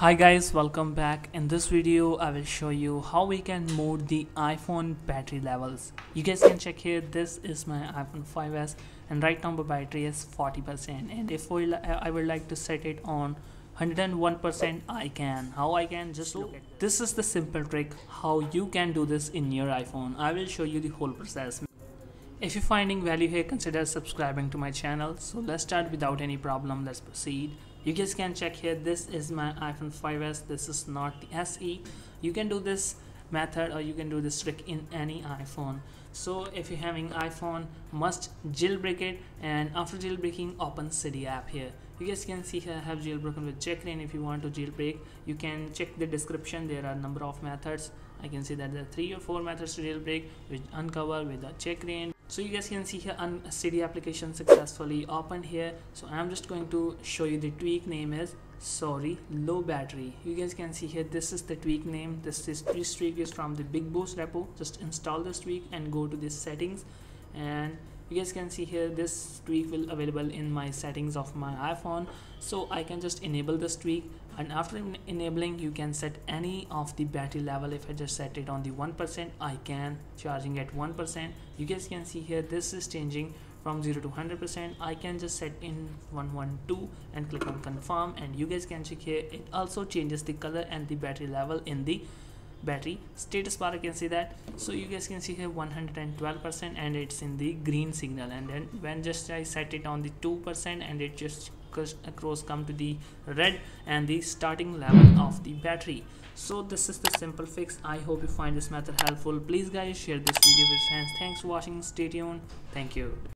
Hi guys, welcome back. In this video, I will show you how we can mode the iPhone battery levels. You guys can check here, this is my iPhone 5s and right now my battery is 40% and if I would like to set it on 101% I can. How I can just look at this. this is the simple trick how you can do this in your iPhone. I will show you the whole process. If you're finding value here, consider subscribing to my channel. So let's start without any problem. Let's proceed you guys can check here. This is my iphone 5s this is not the se you can do this method or you can do this trick in any iphone. So if you're having iphone must jailbreak it and after jailbreaking open Cydia app here. You guys can see here I have jailbroken with Jacqueline if you want to jailbreak you can check the description. There are number of methods. I can see that there are three or four methods to jailbreak with unc0ver with the Jacqueline so you guys can see here on Cydia application successfully opened here. So i'm just going to show you the tweak name is sorry low battery. You guys can see here this is the tweak name. This is this tweak is from the BigBoss repo. Just install this tweak and go to the settings. And you guys can see here this tweak will available in my settings of my iphone. So i can just enable this tweak. And after enabling you can set any of the battery level. If i just set it on the one percent i can charging at one percent. You guys can see here this is changing from 0 to 100% I can just set in 112 and click on confirm. And you guys can check here it also changes the color and the battery level in the battery. Status bar I can see that. So you guys can see here 112% and it's in the green signal. And then when just I set it on the 2% and it just across come to the red and the starting level of the battery. So this is the simple fix. I hope you find this method helpful. Please guys share this video with friends. Thanks for watching. Stay tuned. Thank you